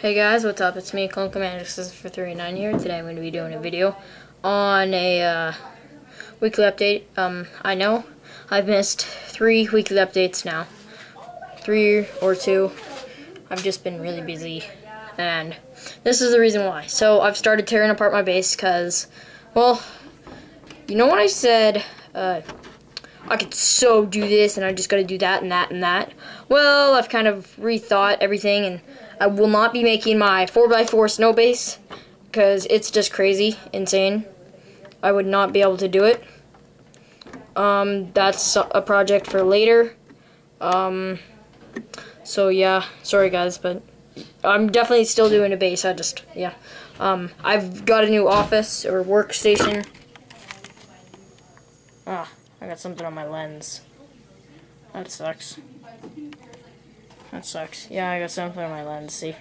Hey guys, what's up? It's me, Clone Commander 439 here. Today I'm going to be doing a video on a uh, weekly update. Um, I know I've missed three weekly updates now. Three or two. I've just been really busy. And this is the reason why. So I've started tearing apart my base because, well, you know what I said, uh, I could so do this and I just gotta do that and that and that. Well, I've kind of rethought everything and I will not be making my 4x4 snow base because it's just crazy, insane. I would not be able to do it. Um, that's a project for later. Um, so yeah, sorry guys, but I'm definitely still doing a base. I just, yeah. Um, I've got a new office or workstation. Ah. I got something on my lens. That sucks. That sucks. Yeah, I got something on my lens, see?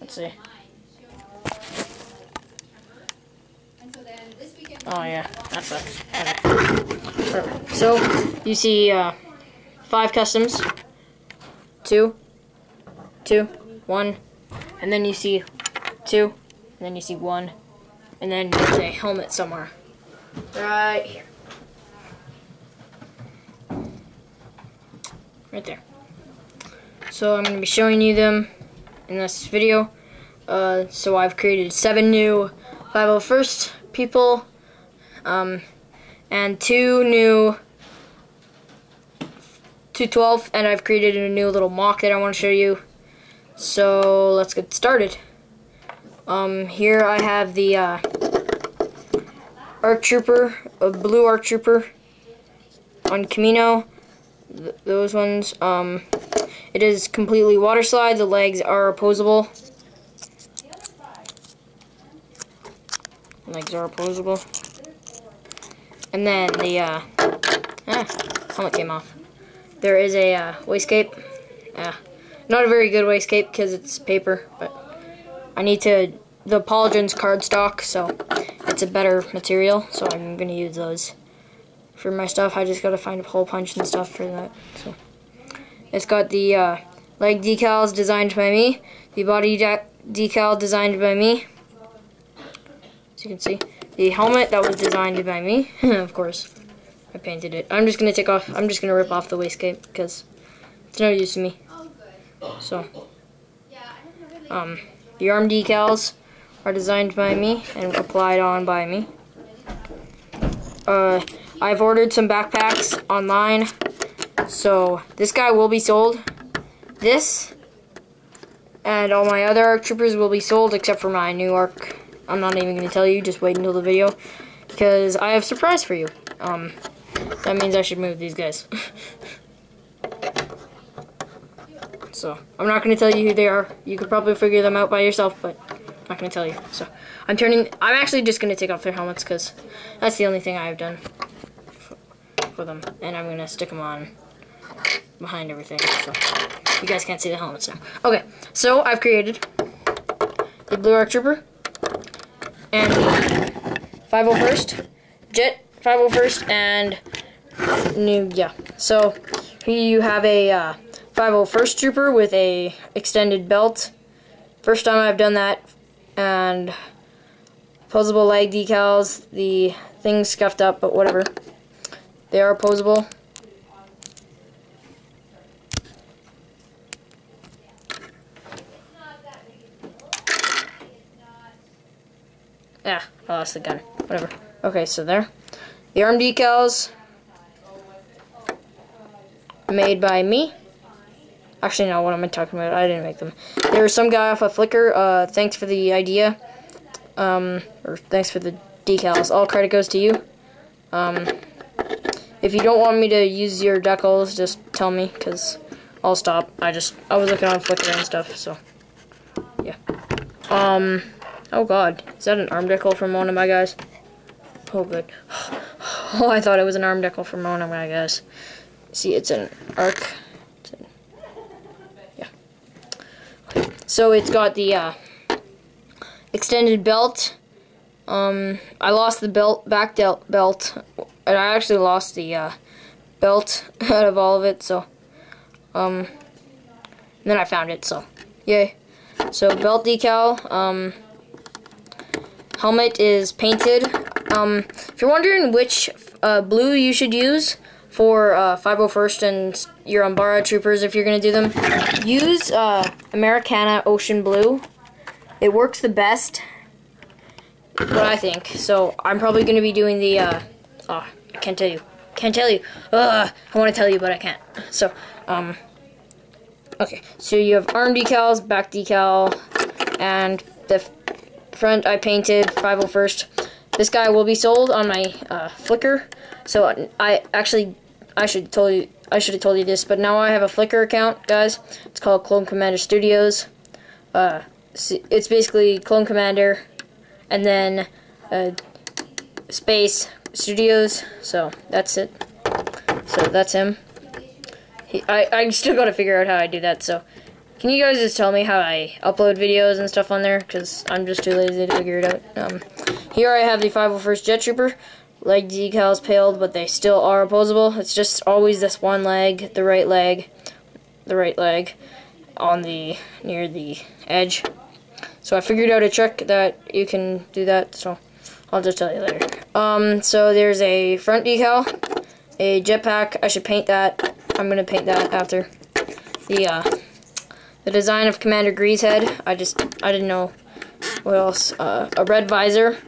Let's see. Oh yeah, that sucks. Perfect. So, you see uh, five customs. Two. Two. One. And then you see two. And then you see one. And then there's a helmet somewhere. Right here. right there. So I'm going to be showing you them in this video. Uh, so I've created seven new 501st people, um, and two new 212, and I've created a new little mock that I want to show you. So let's get started. Um, here I have the uh, ARC Trooper, a blue ARC Trooper on Kamino th those ones. Um, it is completely water slide. The legs are opposable. Legs are opposable. And then the, uh, ah, helmet came off. There is a uh, waist cape. Yeah, not a very good waist cape because it's paper, but I need to, the Polygon's cardstock, so it's a better material, so I'm going to use those for my stuff. I just gotta find a hole punch and stuff for that. So it's got the uh, leg decals designed by me, the body de decal designed by me. As you can see, the helmet that was designed by me, of course. I painted it. I'm just gonna take off. I'm just gonna rip off the waist cape because it's no use to me. So, um, the arm decals are designed by me and applied on by me. Uh, I've ordered some backpacks online. So this guy will be sold. This and all my other ARC troopers will be sold except for my new ARC. I'm not even going to tell you. Just wait until the video because I have a surprise for you. Um, that means I should move these guys. so I'm not going to tell you who they are. You could probably figure them out by yourself, but I'm not going to tell you. So I'm turning. I'm actually just going to take off their helmets because that's the only thing I've done for them. And I'm going to stick them on behind everything. So you guys can't see the helmets now. Okay, so I've created the Blue Arc Trooper and the 501st, Jet 501st, and new, yeah. So here you have a uh, 501st Trooper with a extended belt. First time I've done that, and posable leg decals. The thing's scuffed up, but whatever. They are opposable. Yeah, I lost the gun. Whatever. Okay, so there. The arm decals made by me. Actually, no, what am I talking about? I didn't make them. There was some guy off of Flickr. Uh, thanks for the idea. Um, or thanks for the decals. All credit goes to you. Um, if you don't want me to use your decals, just tell me, because I'll stop. I just, I was looking on Flickr and stuff, so, yeah. Um, oh god, is that an arm decal from one of my guys? Oh, good. Oh, I thought it was an arm decal from one of my guys. See, it's an arc. It's an, yeah. So it's got the, uh, extended belt. Um, I lost the belt, back belt and I actually lost the uh, belt out of all of it, so, um, then I found it, so, yay. So belt decal, um, helmet is painted. Um, if you're wondering which uh, blue you should use for uh, 501st and your Umbara troopers, if you're going to do them, use uh, Americana Ocean Blue. It works the best, what I think. So I'm probably going to be doing the, uh, oh, I can't tell you. Can't tell you. Ugh, I want to tell you, but I can't. So, um, okay. So you have arm decals, back decal, and the front I painted 501st. This guy will be sold on my uh, Flickr. So I actually, I should told you, I should have told you this, but now I have a Flickr account, guys. It's called Clone Commander Studios. Uh, it's basically Clone Commander, and then uh, space Studios. So that's it. So that's him. He, I I still got to figure out how I do that. So can you guys just tell me how I upload videos and stuff on there? Because I'm just too lazy to figure it out. Um, here I have the 501st Jet Trooper. Leg decals paled, but they still are opposable. It's just always this one leg, the right leg, the right leg, on the near the edge. So I figured out a trick that you can do that. So I'll just tell you later. Um, so there's a front decal, a jetpack. I should paint that. I'm gonna paint that after. The uh, the design of Commander Greasehead. I just I didn't know what else. Uh, a red visor.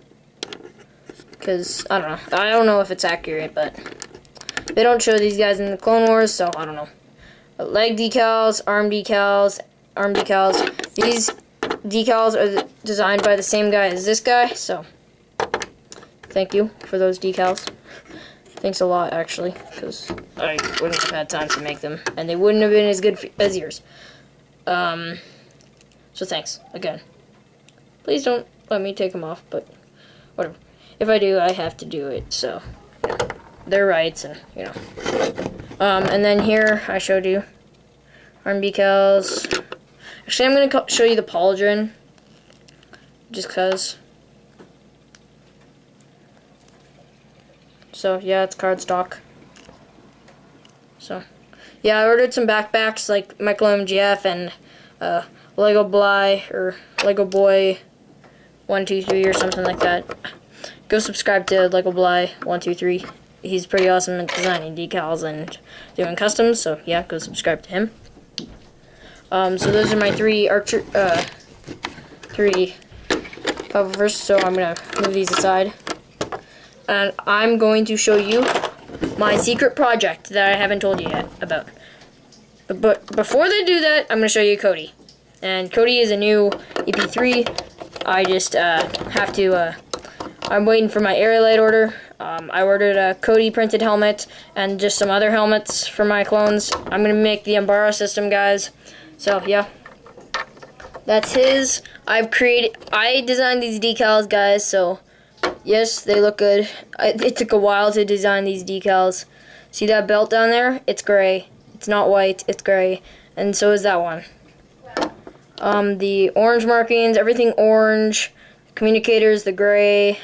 Cause I don't know. I don't know if it's accurate, but they don't show these guys in the Clone Wars, so I don't know. Leg decals, arm decals, arm decals. These decals are designed by the same guy as this guy, so thank you for those decals. Thanks a lot, actually, because I wouldn't have had time to make them, and they wouldn't have been as good as yours. Um, so thanks, again. Please don't let me take them off, but whatever. If I do, I have to do it, so, they're rights, and, you know. Um, and then here, I showed you arm decals. Actually, I'm going to show you the pauldron, just because. So, yeah, it's cardstock. So, yeah, I ordered some backpacks like Michael MGF and uh, Lego Bly or Lego Boy 123 or something like that. Go subscribe to Lego Bly 123. He's pretty awesome at designing decals and doing customs, so yeah, go subscribe to him. Um, so those are my three archer, uh, three first. So I'm gonna move these aside and I'm going to show you my secret project that I haven't told you yet about. But, but before they do that, I'm going to show you Cody. And Cody is a new EP3. I just uh, have to, uh, I'm waiting for my Arealight order. Um, I ordered a Cody printed helmet and just some other helmets for my clones. I'm going to make the Umbara system, guys. So, yeah. That's his. I've created, I designed these decals, guys, so Yes, they look good. It took a while to design these decals. See that belt down there? It's gray. It's not white, it's gray. And so is that one. Um, the orange markings, everything orange. Communicators, the gray,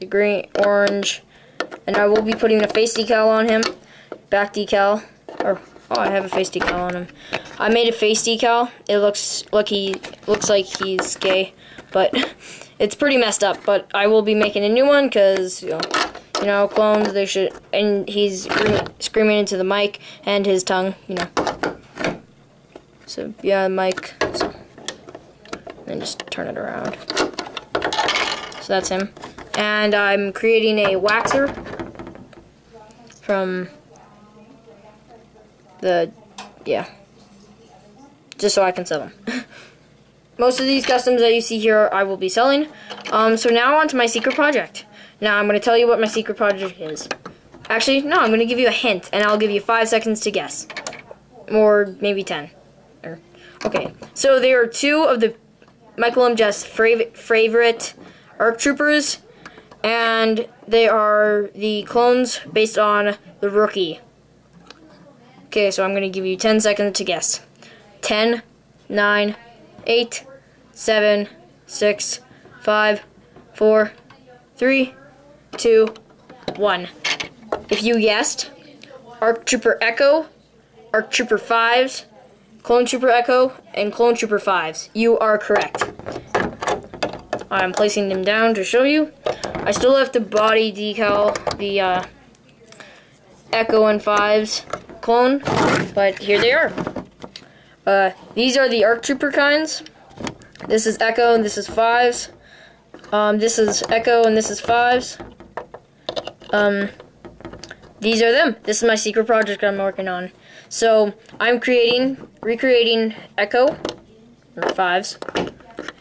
the green, orange. And I will be putting a face decal on him. Back decal. Or, oh, I have a face decal on him. I made a face decal. It looks like he, looks like he's gay. But it's pretty messed up, but I will be making a new one because, you know, you know, clones, they should, and he's screaming into the mic and his tongue, you know. So, yeah, mic, so, just turn it around. So that's him. And I'm creating a waxer from the, yeah, just so I can sell them. Most of these customs that you see here I will be selling. Um, so now on to my secret project. Now I'm going to tell you what my secret project is. Actually, no, I'm going to give you a hint, and I'll give you five seconds to guess. Or maybe ten. Okay, so there are two of the Michael M. Jeff's favorite ARC Troopers, and they are the clones based on the Rookie. Okay, so I'm going to give you 10 seconds to guess. 10, 9, 8, seven, six, five, four, three, two, one. If you guessed, ARC Trooper Echo, ARC Trooper 5s, Clone Trooper Echo, and Clone Trooper 5s. You are correct. I'm placing them down to show you. I still have to body decal the uh, Echo and 5s clone, but here they are. Uh, these are the ARC Trooper kinds. This is Echo and this is 5s. Um, this is Echo and this is 5s. Um, these are them. This is my secret project I'm working on. So, I'm creating, recreating Echo, or 5s.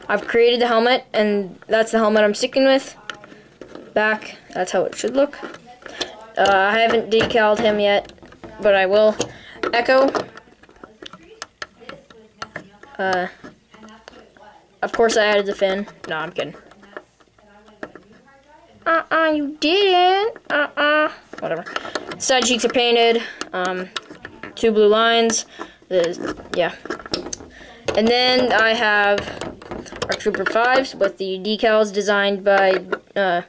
I've created the helmet, and that's the helmet I'm sticking with. Back, that's how it should look. Uh, I haven't decaled him yet, but I will. Echo. Uh, of course I added the fin. No, I'm kidding. Uh-uh, you didn't. Uh-uh. Whatever. Side cheeks are painted. Um, two blue lines. The, yeah. And then I have our Trooper 5s with the decals designed by uh,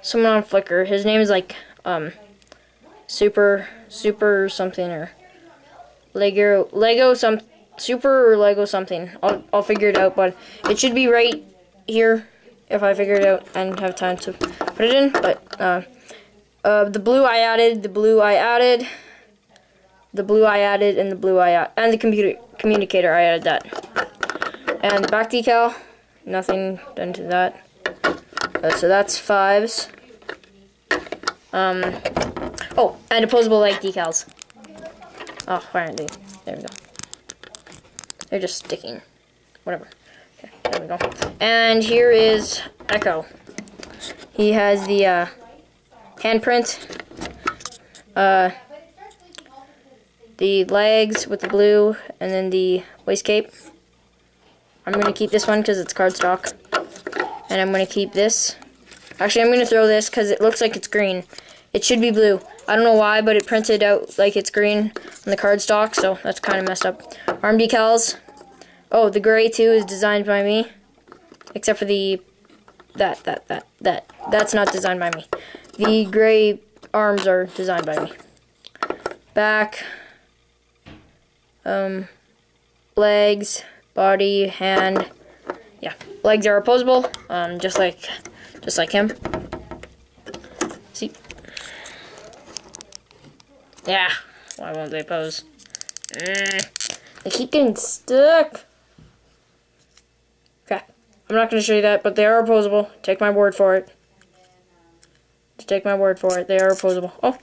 someone on Flickr. His name is like um, Super Super something or Lego Lego some Super or Lego something. I'll I'll figure it out, but it should be right here if I figure it out and have time to put it in. But uh, uh, the blue I added, the blue I added, the blue I added, and the blue I added, and the computer communicator I added that. And the back decal, nothing done to that. Uh, so that's fives. Um, oh, and opposable light decals. Oh, why aren't they? They're just sticking. Whatever. Okay, there we go. And here is Echo. He has the uh, handprint, uh, the legs with the blue, and then the waist cape. I'm going to keep this one because it's cardstock. And I'm going to keep this. Actually, I'm going to throw this because it looks like it's green. It should be blue. I don't know why, but it printed out like it's green on the cardstock, so that's kind of messed up. Arm decals. Oh, the gray too is designed by me. Except for the that that that that that's not designed by me. The gray arms are designed by me. Back um legs, body, hand. Yeah, legs are opposable, um just like just like him. See? Yeah, why won't they pose? Mm, they keep getting stuck. Okay, I'm not going to show you that, but they are opposable. Take my word for it. Take my word for it. They are opposable. Oh,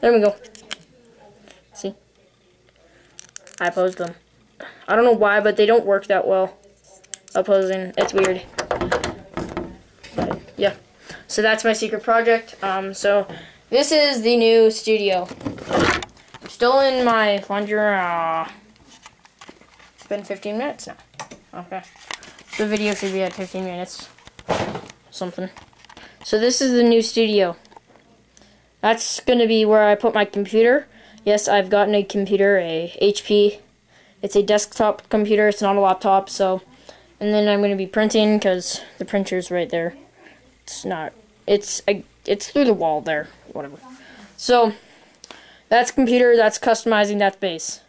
there we go. See? I opposed them. I don't know why, but they don't work that well. Opposing. It's weird. But, yeah. So that's my secret project. Um, so this is the new studio. Still in my laundry. Uh, it's been 15 minutes now. Okay. The video should be at 15 minutes. Something. So this is the new studio. That's going to be where I put my computer. Yes, I've gotten a computer, a HP. It's a desktop computer. It's not a laptop. So, and then I'm going to be printing because the printer's right there. It's not. It's a, it's through the wall there. Whatever. So, that's computer. That's customizing. That's base.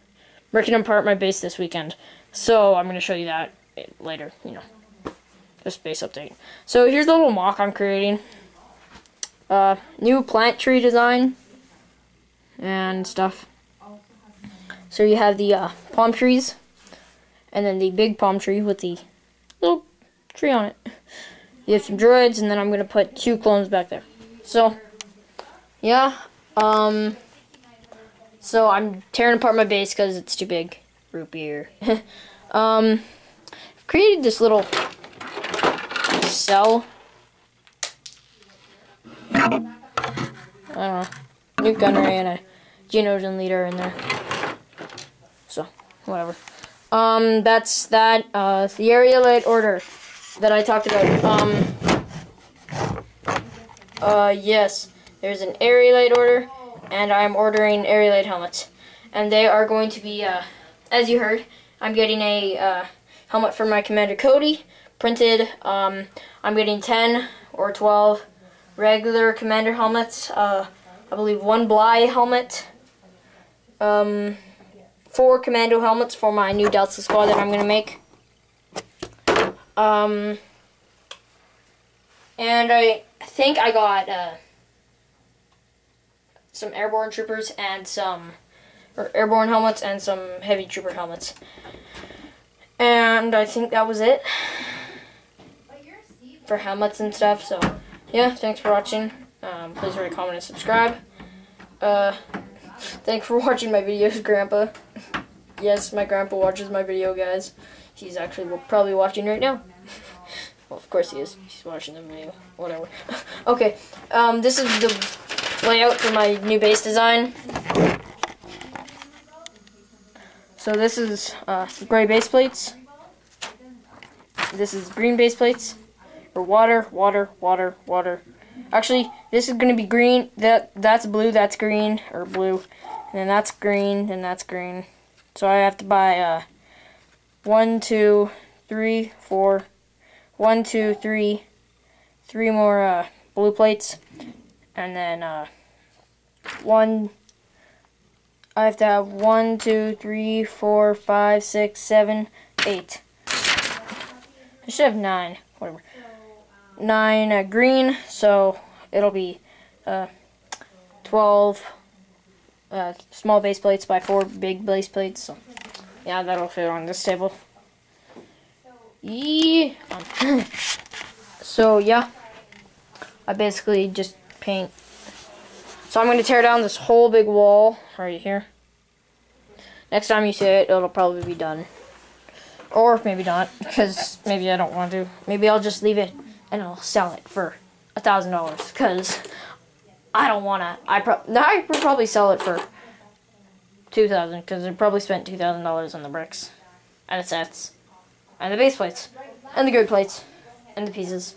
Breaking apart my base this weekend. So I'm going to show you that later. You know, just base update. So here's the little mock I'm creating. Uh, new plant tree design and stuff. So you have the uh, palm trees, and then the big palm tree with the little tree on it. You have some droids, and then I'm gonna put two clones back there. So, yeah. Um. So I'm tearing apart my base because it's too big. Root beer. um. I've created this little cell. I don't know. Nute Gunray and a Geonosian leader in there. So, whatever. Um, that's that. Uh, the light order that I talked about. Um, uh, yes, there's an light order, and I'm ordering light helmets. And they are going to be, uh, as you heard, I'm getting a, uh, helmet for my Commander Cody, printed. Um, I'm getting 10 or 12 regular Commander helmets. Uh, I believe one Bly helmet. Um, four commando helmets for my new Delta squad that I'm going to make. Um, and I think I got uh, some airborne troopers and some or airborne helmets and some heavy trooper helmets. And I think that was it for helmets and stuff. So, yeah, thanks for watching. Um, please rate, comment, and subscribe. Uh, thanks for watching my videos, Grandpa. yes, my grandpa watches my video, guys. He's actually probably watching right now. well, of course he is. He's watching the video. Whatever. okay, um, this is the layout for my new base design. So this is uh, gray base plates. This is green base plates. Or water, water, water, water. Actually, this is going to be green. That That's blue, that's green. Or blue. And then that's green, and that's green. So I have to buy uh, one, two, three, four, one, two, three, three more uh, blue plates. And then uh, one, I have to have one, two, three, four, five, six, seven, eight. I should have nine, whatever. Nine uh, green, so it'll be uh, 12 uh, small base plates by four big base plates. So, yeah, that'll fit on this table. Yeah. so, yeah. I basically just paint so I'm going to tear down this whole big wall right here. Next time you see it, it'll probably be done. Or maybe not, because maybe I don't want to. Maybe I'll just leave it and I'll sell it for a thousand dollars, because I don't want to. I, pro I probably sell it for two thousand, because I probably spent two thousand dollars on the bricks, and the sets, and the base plates, and the grid plates, and the pieces.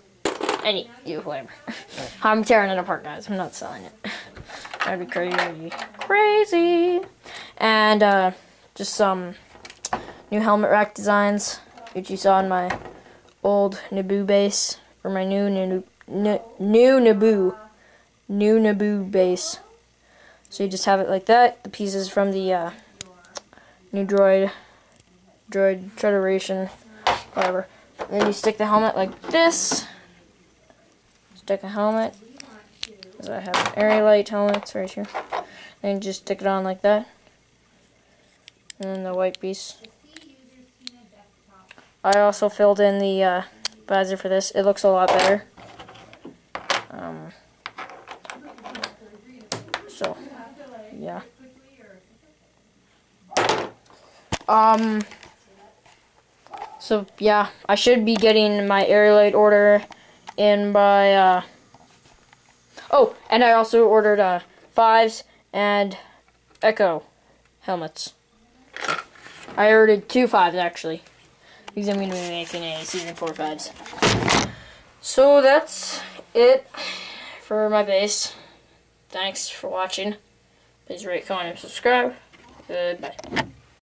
Any, you, whatever. I'm tearing it apart, guys. I'm not selling it. That'd be crazy. Crazy! And, uh, just some new helmet rack designs, which you saw in my old Naboo base, or my new Naboo, new Naboo, new Naboo base. So you just have it like that. The pieces from the, uh, new droid, droid federation, whatever. Then you stick the helmet like this stick a helmet. I have an Arealight helmet right here. And just stick it on like that. And then the white piece. I also filled in the uh, visor for this. It looks a lot better. Um, so, yeah. Um, so, yeah, I should be getting my Arealight order in by, uh, oh, and I also ordered, uh, fives and Echo helmets. I ordered two fives, actually, because I'm going to be making a Season 4 fives. So that's it for my base. Thanks for watching. Please rate, comment, and subscribe. Goodbye.